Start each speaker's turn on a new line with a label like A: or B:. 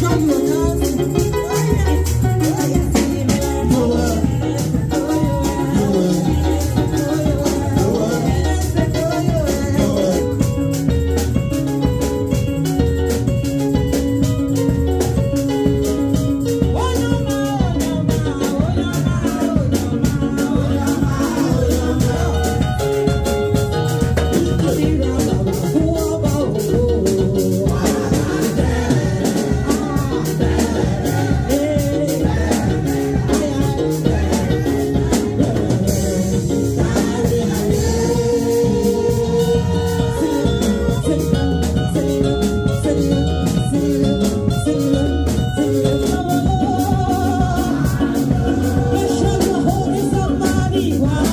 A: Your hands. Wow.